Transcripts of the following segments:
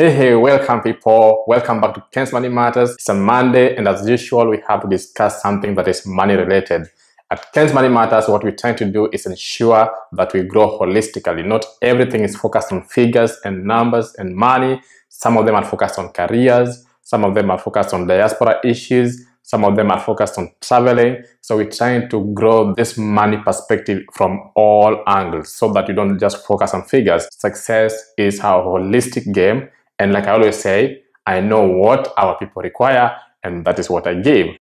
Hey, hey, welcome people. Welcome back to Ken's Money Matters. It's a Monday, and as usual, we have to discuss something that is money related. At Ken's Money Matters, what we're trying to do is ensure that we grow holistically. Not everything is focused on figures and numbers and money. Some of them are focused on careers. Some of them are focused on diaspora issues. Some of them are focused on traveling. So we're trying to grow this money perspective from all angles so that you don't just focus on figures. Success is a holistic game and like I always say, I know what our people require, and that is what I give.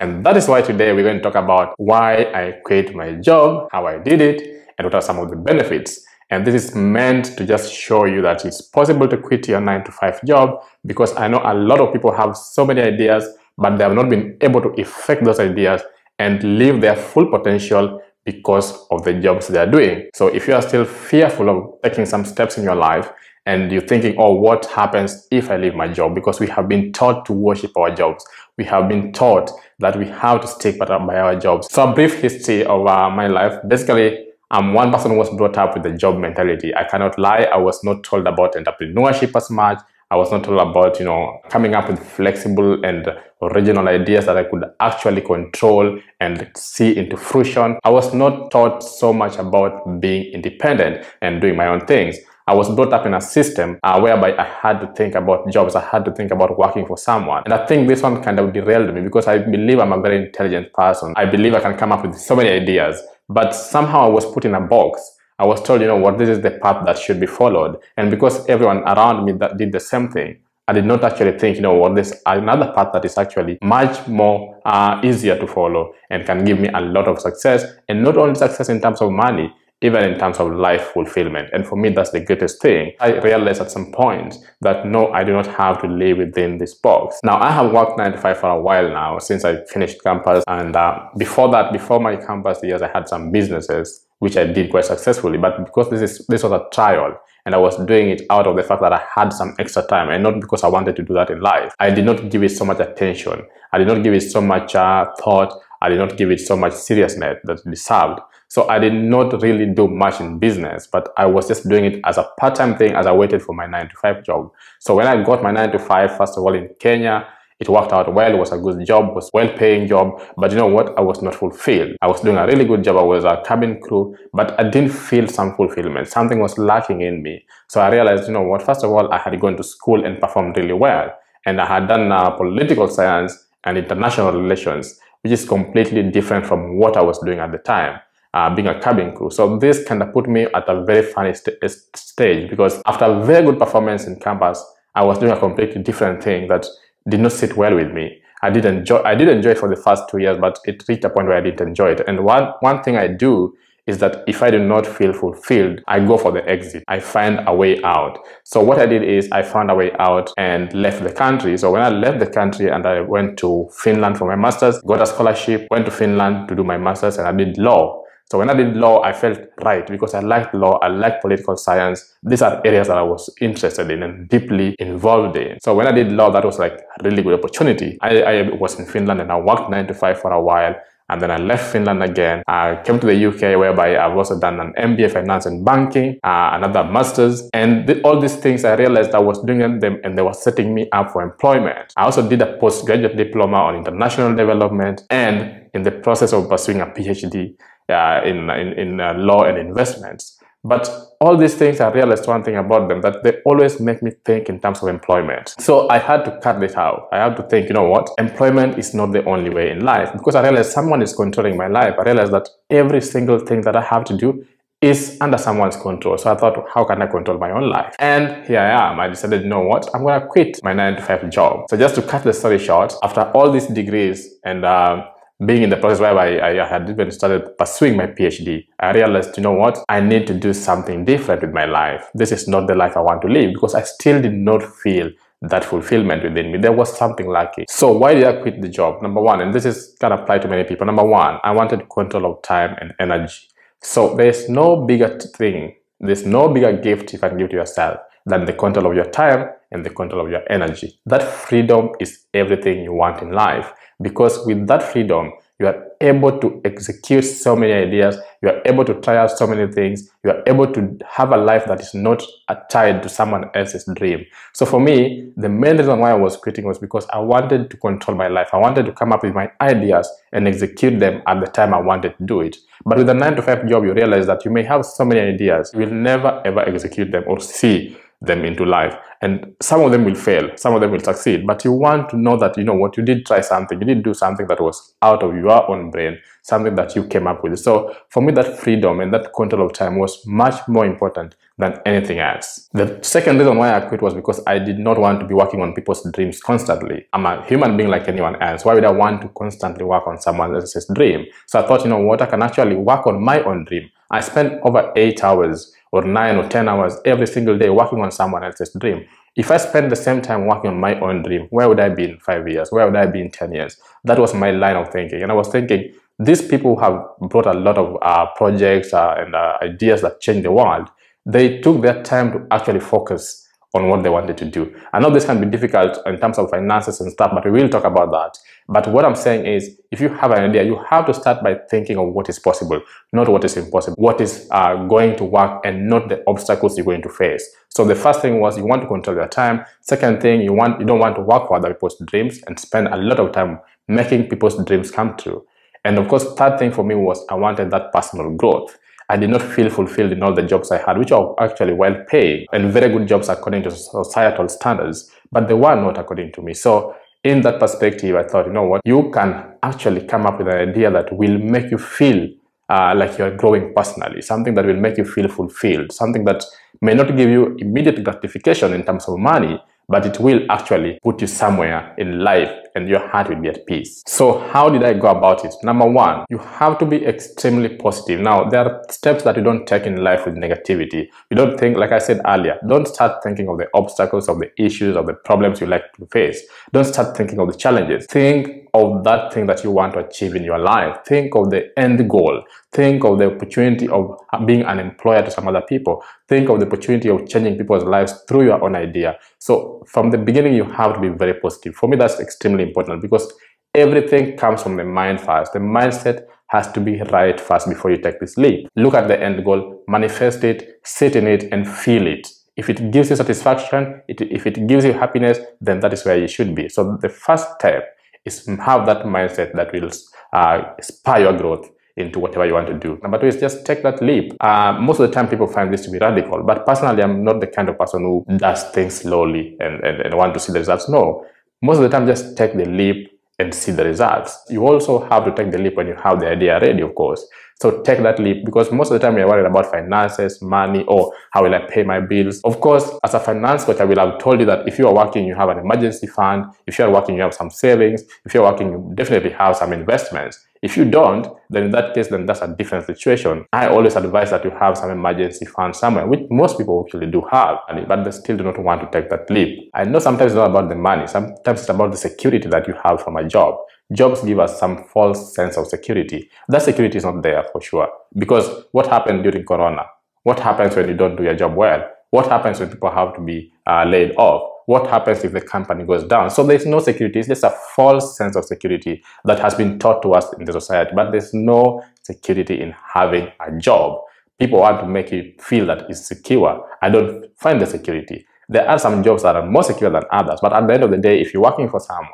And that is why today we're going to talk about why I quit my job, how I did it, and what are some of the benefits. And this is meant to just show you that it's possible to quit your 9 to 5 job because I know a lot of people have so many ideas but they have not been able to effect those ideas and live their full potential because of the jobs they are doing. So if you are still fearful of taking some steps in your life and you're thinking, oh, what happens if I leave my job? Because we have been taught to worship our jobs. We have been taught that we have to stick by our jobs. So a brief history of uh, my life. Basically, I'm one person who was brought up with the job mentality. I cannot lie. I was not told about entrepreneurship as much. I was not all about, you know, coming up with flexible and original ideas that I could actually control and see into fruition. I was not taught so much about being independent and doing my own things. I was brought up in a system uh, whereby I had to think about jobs, I had to think about working for someone. And I think this one kind of derailed me because I believe I'm a very intelligent person. I believe I can come up with so many ideas, but somehow I was put in a box I was told, you know what, this is the path that should be followed. And because everyone around me that did the same thing, I did not actually think, you know what, there's another path that is actually much more uh, easier to follow and can give me a lot of success. And not only success in terms of money, even in terms of life fulfillment. And for me, that's the greatest thing. I realized at some point that no, I do not have to live within this box. Now, I have worked 9 to 5 for a while now since I finished campus. And uh, before that, before my campus years, I had some businesses which I did quite successfully. But because this is this was a trial, and I was doing it out of the fact that I had some extra time, and not because I wanted to do that in life. I did not give it so much attention. I did not give it so much uh, thought. I did not give it so much seriousness that it deserved. So I did not really do much in business, but I was just doing it as a part-time thing as I waited for my nine to five job. So when I got my nine to five, first of all in Kenya, it worked out well, it was a good job, was well paying job, but you know what? I was not fulfilled. I was doing a really good job, I was a cabin crew, but I didn't feel some fulfillment. Something was lacking in me. So I realized, you know what? First of all, I had gone to school and performed really well. And I had done uh, political science and international relations, which is completely different from what I was doing at the time. Uh, being a cabin crew. So this kind of put me at a very funny st stage because after a very good performance in campus, I was doing a completely different thing that did not sit well with me. I did enjoy I did enjoy it for the first two years, but it reached a point where I didn't enjoy it. And one one thing I do is that if I do not feel fulfilled, I go for the exit. I find a way out. So what I did is I found a way out and left the country. So when I left the country and I went to Finland for my master's, got a scholarship, went to Finland to do my master's and I did law. So when I did law, I felt right because I liked law, I liked political science. These are areas that I was interested in and deeply involved in. So when I did law, that was like a really good opportunity. I, I was in Finland and I worked nine to five for a while. And then I left Finland again. I came to the UK whereby I've also done an MBA finance and banking, uh, another master's. And all these things I realized I was doing them and they were setting me up for employment. I also did a postgraduate diploma on international development and in the process of pursuing a PhD uh, in, in, in uh, law and investments. But all these things, I realized one thing about them, that they always make me think in terms of employment. So I had to cut this out. I had to think, you know what, employment is not the only way in life. Because I realized someone is controlling my life. I realized that every single thing that I have to do is under someone's control. So I thought, how can I control my own life? And here I am. I decided, you know what? I'm going to quit my 9 to 5 job. So just to cut the story short, after all these degrees and uh, being in the process where I, I had even started pursuing my PhD, I realized, you know what, I need to do something different with my life. This is not the life I want to live because I still did not feel that fulfillment within me. There was something lacking. So why did I quit the job? Number one, and this is can apply to many people. Number one, I wanted control of time and energy. So there's no bigger thing, there's no bigger gift you can give to yourself than the control of your time and the control of your energy. That freedom is everything you want in life. Because with that freedom, you are able to execute so many ideas, you are able to try out so many things, you are able to have a life that is not tied to someone else's dream. So for me, the main reason why I was quitting was because I wanted to control my life. I wanted to come up with my ideas and execute them at the time I wanted to do it. But with a 9 to 5 job, you realize that you may have so many ideas, you will never ever execute them or see them into life. And some of them will fail some of them will succeed but you want to know that you know what you did try something you did do something that was out of your own brain something that you came up with. So for me that freedom and that control of time was much more important than anything else the second reason why i quit was because i did not want to be working on people's dreams constantly i'm a human being like anyone else why would i want to constantly work on someone else's dream so i thought you know what i can actually work on my own dream i spent over eight hours or nine or 10 hours every single day working on someone else's dream. If I spend the same time working on my own dream, where would I be in five years? Where would I be in 10 years? That was my line of thinking. And I was thinking, these people have brought a lot of uh, projects uh, and uh, ideas that change the world. They took their time to actually focus on what they wanted to do. I know this can be difficult in terms of finances and stuff, but we will talk about that. But what I'm saying is, if you have an idea, you have to start by thinking of what is possible, not what is impossible, what is uh, going to work and not the obstacles you're going to face. So the first thing was you want to control your time. Second thing, you want you don't want to work for other people's dreams and spend a lot of time making people's dreams come true. And of course, third thing for me was I wanted that personal growth. I did not feel fulfilled in all the jobs I had, which are actually well paid and very good jobs according to societal standards, but they were not according to me. So in that perspective, I thought, you know what, you can actually come up with an idea that will make you feel uh, like you're growing personally, something that will make you feel fulfilled, something that may not give you immediate gratification in terms of money, but it will actually put you somewhere in life and your heart will be at peace. So how did I go about it? Number one, you have to be extremely positive. Now, there are steps that you don't take in life with negativity. You don't think, like I said earlier, don't start thinking of the obstacles, of the issues, of the problems you like to face. Don't start thinking of the challenges. Think of that thing that you want to achieve in your life. Think of the end goal. Think of the opportunity of being an employer to some other people. Think of the opportunity of changing people's lives through your own idea. So from the beginning, you have to be very positive. For me, that's extremely important because everything comes from the mind first. The mindset has to be right first before you take this leap. Look at the end goal, manifest it, sit in it, and feel it. If it gives you satisfaction, it, if it gives you happiness, then that is where you should be. So the first step is have that mindset that will uh, spur your growth into whatever you want to do. Number two is just take that leap. Uh, most of the time people find this to be radical, but personally I'm not the kind of person who does things slowly and, and, and want to see the results. No, most of the time just take the leap and see the results. You also have to take the leap when you have the idea ready, of course. So take that leap because most of the time you're worried about finances, money, or how will I pay my bills. Of course, as a finance coach, I will have told you that if you are working, you have an emergency fund. If you are working, you have some savings. If you're working, you definitely have some investments. If you don't, then in that case, then that's a different situation. I always advise that you have some emergency fund somewhere, which most people actually do have, but they still do not want to take that leap. I know sometimes it's not about the money. Sometimes it's about the security that you have from a job. Jobs give us some false sense of security. That security is not there for sure. Because what happened during Corona? What happens when you don't do your job well? What happens when people have to be uh, laid off? What happens if the company goes down. So there's no security. It's just a false sense of security that has been taught to us in the society, but there's no security in having a job. People want to make you feel that it's secure. I don't find the security. There are some jobs that are more secure than others, but at the end of the day, if you're working for someone,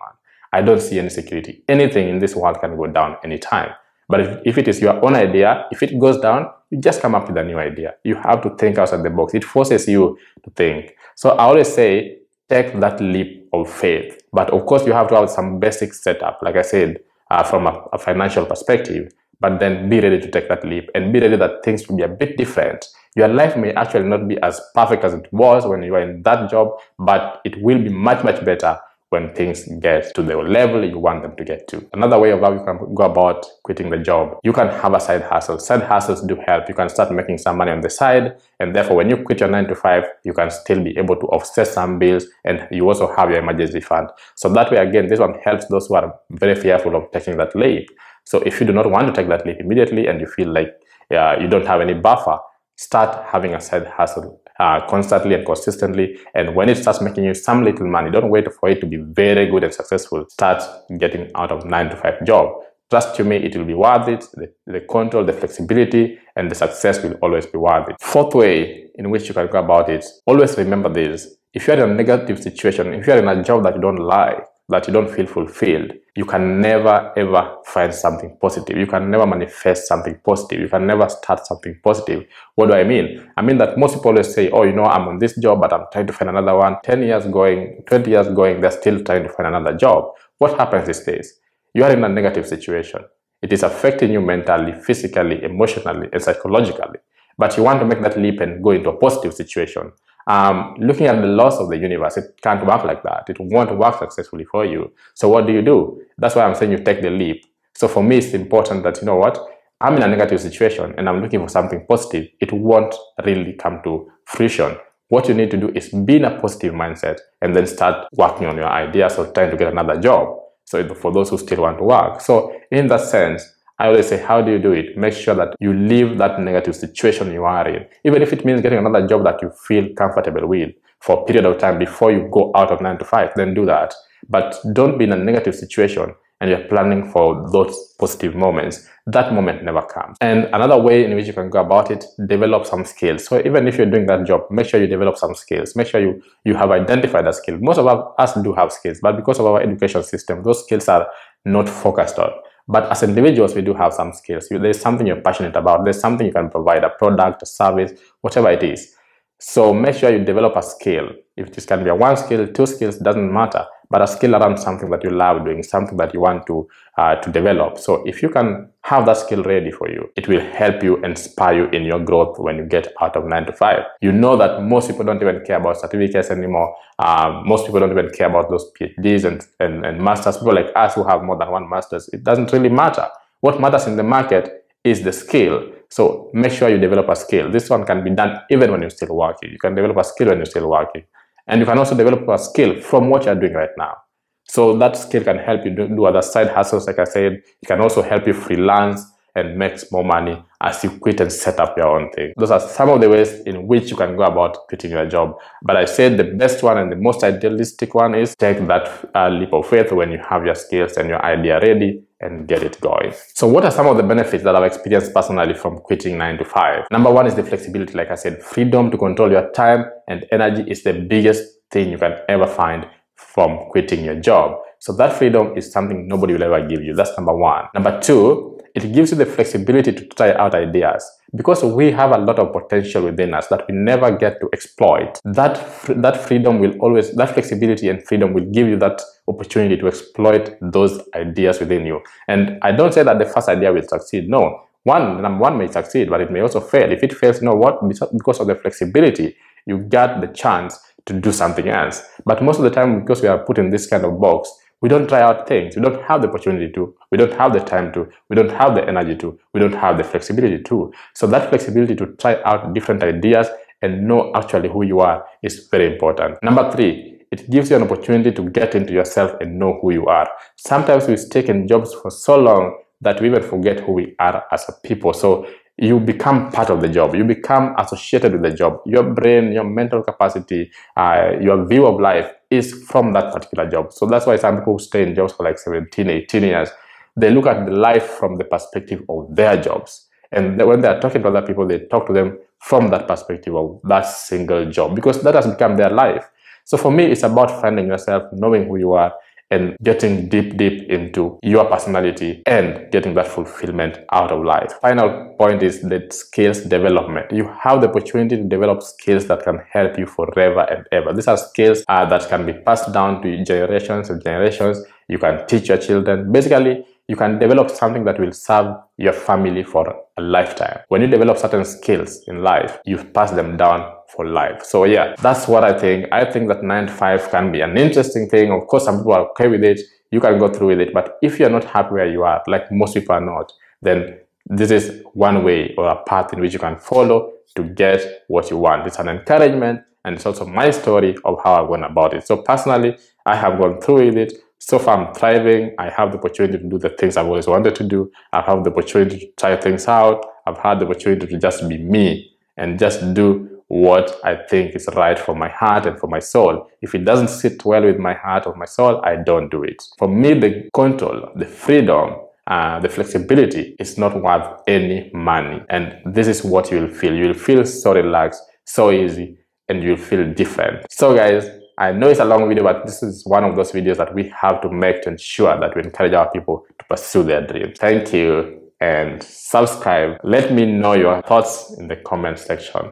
I don't see any security. Anything in this world can go down anytime. But if, if it is your own idea, if it goes down, you just come up with a new idea. You have to think outside the box. It forces you to think. So I always say take that leap of faith. But of course, you have to have some basic setup, like I said, uh, from a, a, financial perspective, but then be ready to take that leap and be ready that things will be a bit different. Your life may actually not be as perfect as it was when you were in that job, but it will be much, much better when things get to the level you want them to get to. Another way of how you can go about quitting the job, you can have a side hustle. Side hustles do help. You can start making some money on the side, and therefore, when you quit your nine to five, you can still be able to offset some bills, and you also have your emergency fund. So that way, again, this one helps those who are very fearful of taking that leap. So if you do not want to take that leap immediately, and you feel like uh, you don't have any buffer, start having a side hustle uh, constantly and consistently. And when it starts making you some little money, don't wait for it to be very good and successful. Start getting out of nine to five job. Trust you me, it will be worth it. The, the control, the flexibility, and the success will always be worth it. Fourth way in which you can go about it, always remember this. If you're in a negative situation, if you're in a job that you don't like, that you don't feel fulfilled, you can never ever find something positive. You can never manifest something positive. You can never start something positive. What do I mean? I mean that most people always say, oh, you know, I'm on this job, but I'm trying to find another one. 10 years going, 20 years going, they're still trying to find another job. What happens these days? You are in a negative situation. It is affecting you mentally, physically, emotionally, and psychologically. But you want to make that leap and go into a positive situation um, looking at the laws of the universe, it can't work like that. It won't work successfully for you. So what do you do? That's why I'm saying you take the leap. So for me, it's important that, you know what, I'm in a negative situation and I'm looking for something positive. It won't really come to fruition. What you need to do is be in a positive mindset and then start working on your ideas or trying to get another job. So for those who still want to work. So in that sense, I always say, how do you do it? Make sure that you leave that negative situation you are in. Even if it means getting another job that you feel comfortable with for a period of time before you go out of nine to five, then do that. But don't be in a negative situation and you're planning for those positive moments. That moment never comes. And another way in which you can go about it, develop some skills. So even if you're doing that job, make sure you develop some skills. Make sure you, you have identified that skill. Most of us do have skills, but because of our education system, those skills are not focused on. But as individuals, we do have some skills. There's something you're passionate about. There's something you can provide, a product, a service, whatever it is. So make sure you develop a skill. If this can be a one skill, two skills, doesn't matter but a skill around something that you love doing, something that you want to uh, to develop. So if you can have that skill ready for you, it will help you inspire you in your growth when you get out of nine to five. You know that most people don't even care about certificates anymore. Uh, most people don't even care about those PhDs and, and, and masters. People like us who have more than one masters, it doesn't really matter. What matters in the market is the skill. So make sure you develop a skill. This one can be done even when you're still working. You can develop a skill when you're still working. And you can also develop a skill from what you're doing right now. So that skill can help you do, other side hustles, like I said. It can also help you freelance and makes more money as you quit and set up your own thing. Those are some of the ways in which you can go about quitting your job. But I said the best one and the most idealistic one is take that uh, leap of faith when you have your skills and your idea ready and get it going. So what are some of the benefits that I've experienced personally from quitting 9 to 5? Number one is the flexibility. Like I said, freedom to control your time and energy is the biggest thing you can ever find from quitting your job. So that freedom is something nobody will ever give you. That's number one. Number two, it gives you the flexibility to try out ideas because we have a lot of potential within us that we never get to exploit. That that freedom will always that flexibility and freedom will give you that opportunity to exploit those ideas within you. And i don't say that the first idea will succeed. No. One number one may succeed but it may also fail. If it fails you know what? Because of the flexibility you get the chance to do something else. But most of the time because we are put in this kind of box we don't try out things. We don't have the opportunity to. We don't have the time to. We don't have the energy to. We don't have the flexibility to. So that flexibility to try out different ideas and know actually who you are is very important. Number three, it gives you an opportunity to get into yourself and know who you are. Sometimes we stay in jobs for so long that we even forget who we are as a people. So you become part of the job. You become associated with the job. Your brain, your mental capacity, uh, your view of life is from that particular job. So that's why some people stay in jobs for like 17, 18 years. They look at the life from the perspective of their jobs. And when they're talking to other people, they talk to them from that perspective of that single job because that has become their life. So for me, it's about finding yourself, knowing who you are, and getting deep, deep into your personality and getting that fulfillment out of life. Final point is that skills development. You have the opportunity to develop skills that can help you forever and ever. These are skills uh, that can be passed down to generations and generations. You can teach your children. Basically, you can develop something that will serve your family for a lifetime. When you develop certain skills in life, you pass them down for life. So yeah, that's what I think. I think that 9 to 5 can be an interesting thing. Of course, some people are okay with it. You can go through with it. But if you're not happy where you are, like most people are not, then this is one way or a path in which you can follow to get what you want. It's an encouragement and it's also my story of how I went about it. So personally, I have gone through with it. So far, I'm thriving. I have the opportunity to do the things I've always wanted to do. I have the opportunity to try things out. I've had the opportunity to just be me and just do what I think is right for my heart and for my soul. If it doesn't sit well with my heart or my soul, I don't do it. For me, the control, the freedom, uh, the flexibility is not worth any money. And this is what you'll feel. You'll feel so relaxed, so easy, and you'll feel different. So guys, I know it's a long video, but this is one of those videos that we have to make to ensure that we encourage our people to pursue their dreams. Thank you and subscribe. Let me know your thoughts in the comment section.